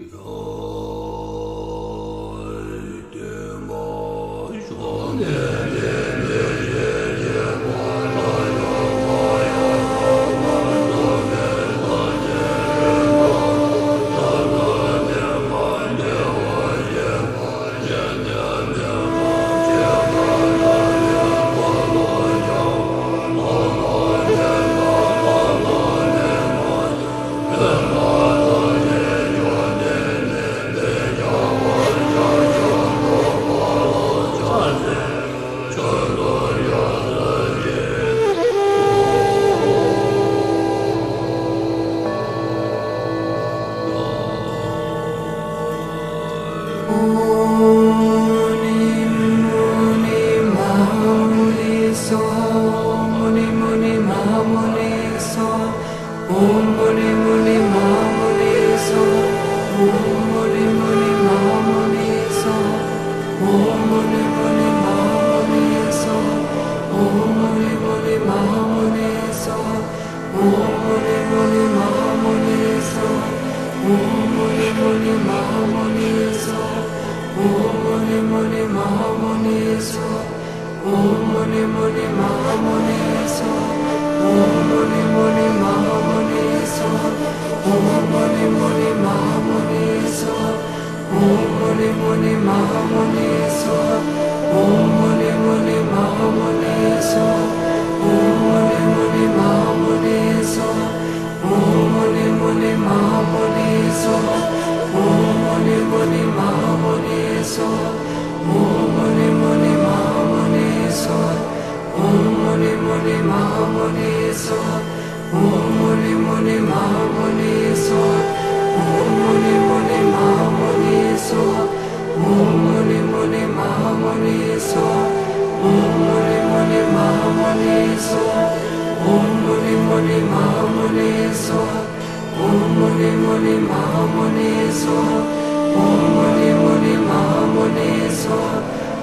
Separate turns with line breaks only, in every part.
No. মনে মনে মহামনে এসো ও মনে মনে মহামনে এসো ও মনে মনে মহামনে এসো ও মনে মনে মহামনে এসো ও মনে মনে মহামনে এসো ও মনে মনে মহামনে এসো ও মনে মনে মহামনে এসো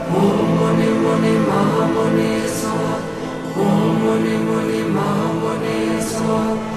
Om Muni Muni Mahamuni So. Om Mani Mani Mahamane Swaha